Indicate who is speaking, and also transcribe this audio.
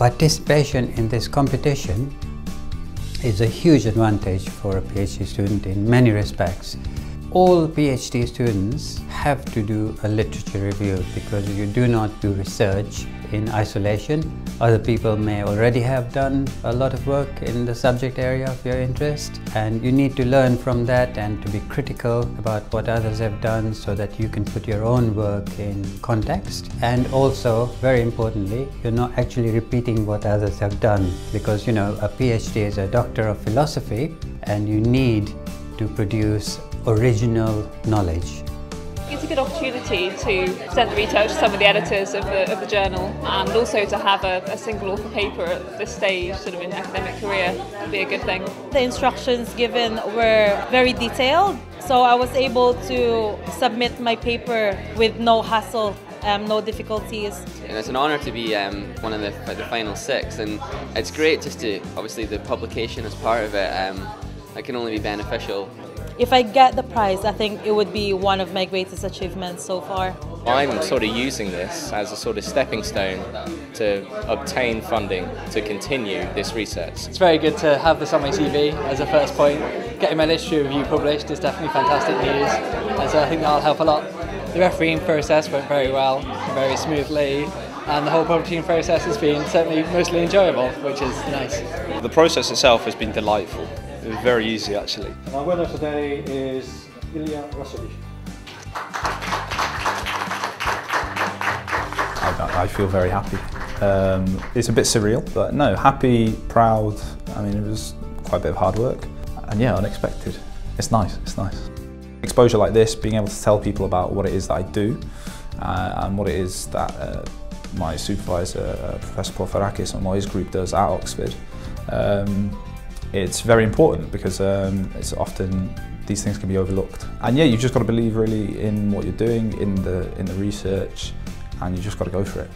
Speaker 1: participation in this competition is a huge advantage for a PhD student in many respects. All PhD students have to do a literature review because you do not do research in isolation. Other people may already have done a lot of work in the subject area of your interest and you need to learn from that and to be critical about what others have done so that you can put your own work in context and also very importantly you're not actually repeating what others have done because you know a PhD is a doctor of philosophy and you need to produce original knowledge.
Speaker 2: It's a good opportunity to present the research to some of the editors of the, of the journal and also to have a, a, single author paper at this stage, sort of in academic career, would be a good thing.
Speaker 3: The instructions given were very detailed, so I was able to submit my paper with no hassle um, no difficulties.
Speaker 4: And it's an honour to be um, one of the, the final six, and it's great just to obviously the publication as part of it. Um, it can only be beneficial
Speaker 3: if I get the prize, I think it would be one of my greatest achievements so far.
Speaker 5: I'm sort of using this as a sort of stepping stone to obtain funding to continue this research.
Speaker 6: It's very good to have this on my CV as a first point. Getting my literature review published is definitely fantastic news, and so I think that'll help a lot. The refereeing process went very well, very smoothly, and the whole publishing process has been certainly mostly enjoyable, which is nice.
Speaker 7: The process itself has been delightful. It was very easy actually.
Speaker 8: Our winner today is Ilija Rašovic.
Speaker 9: I, I feel very happy. Um, it's a bit surreal, but no, happy, proud. I mean, it was quite a bit of hard work. And yeah, unexpected. It's nice, it's nice. Exposure like this, being able to tell people about what it is that I do uh, and what it is that uh, my supervisor, uh, Professor Porfyrakis and what his group does at Oxford, um, it's very important because um, it's often these things can be overlooked. And yeah, you've just got to believe really in what you're doing, in the in the research, and you just got to go for it.